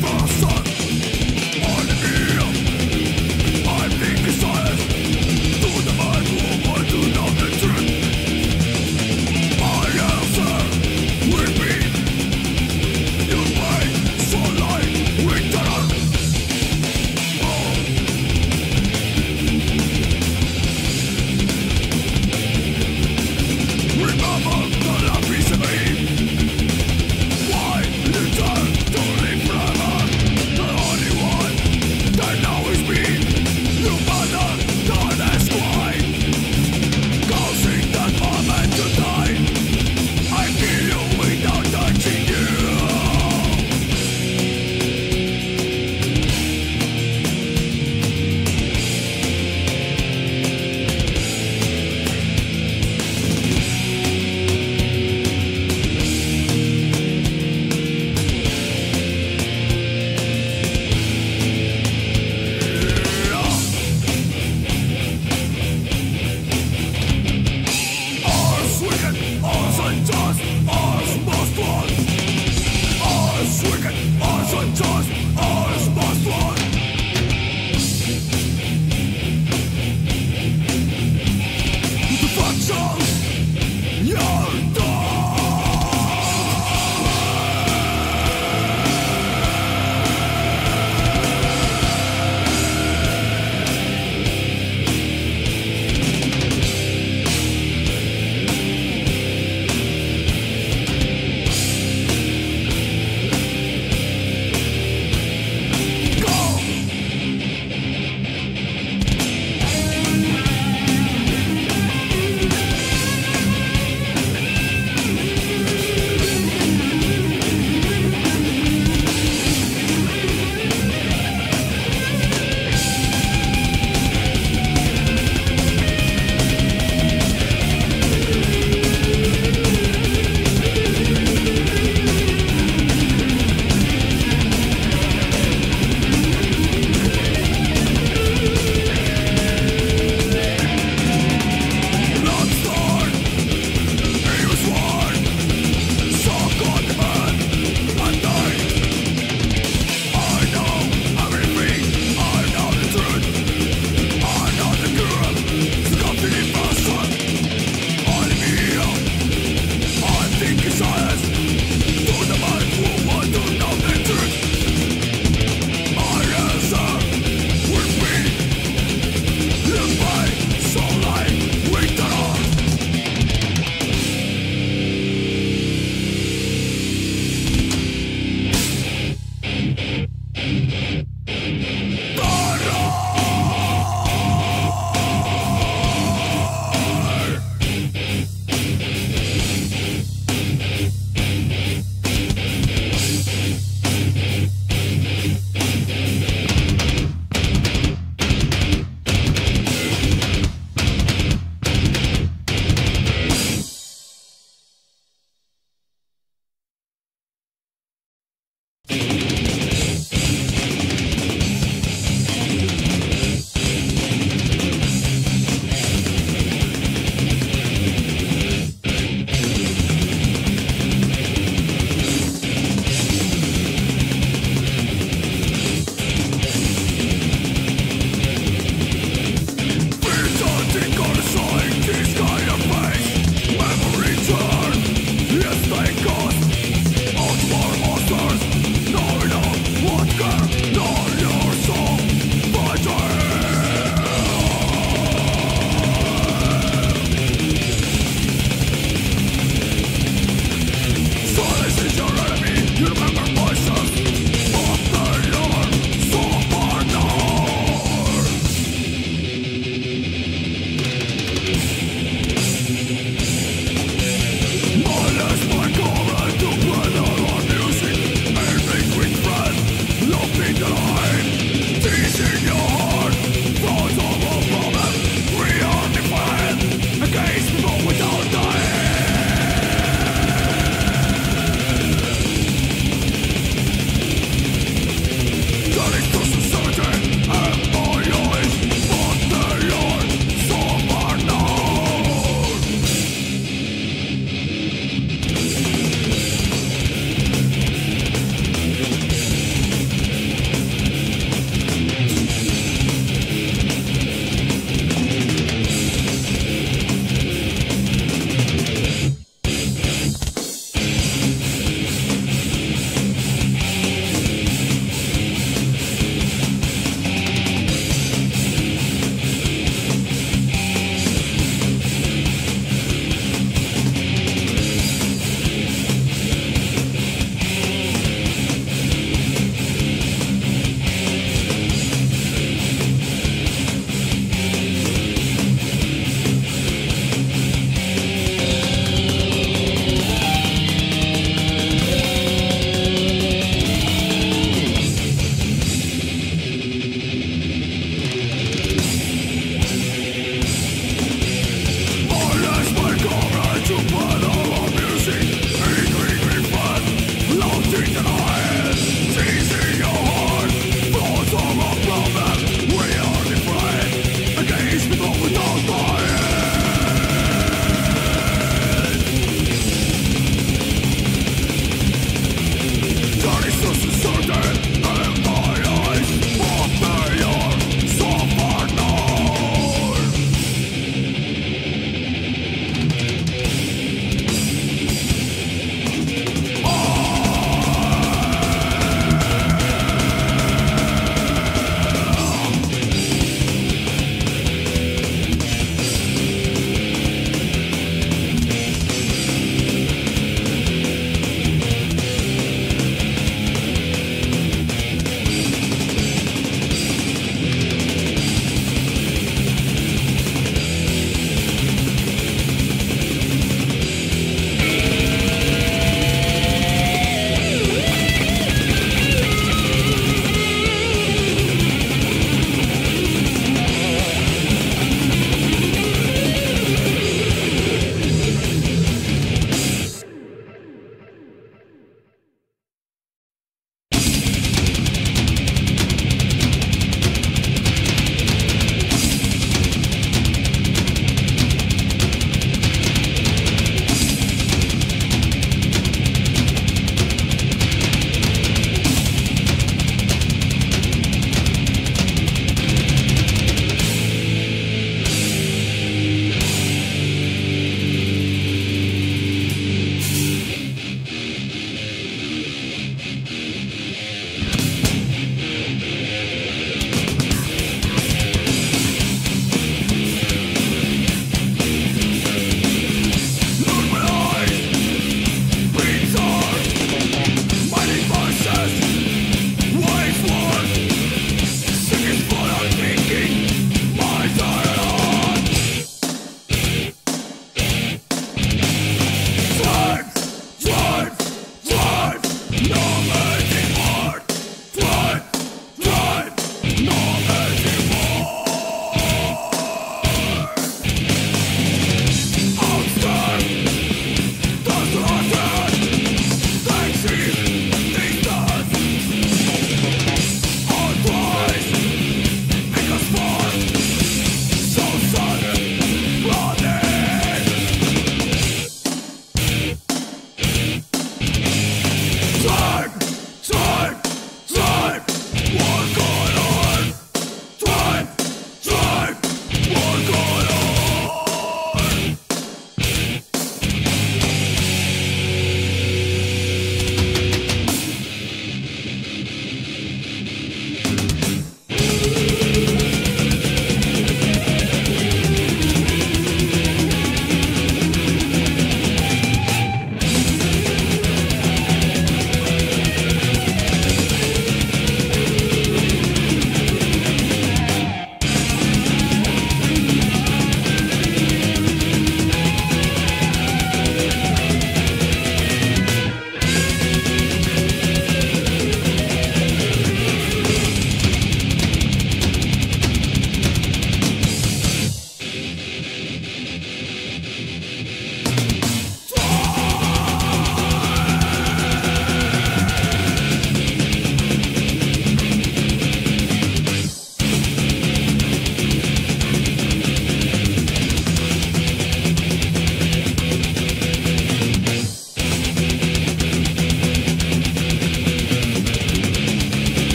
for son.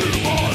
tomorrow.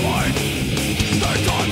life. They don't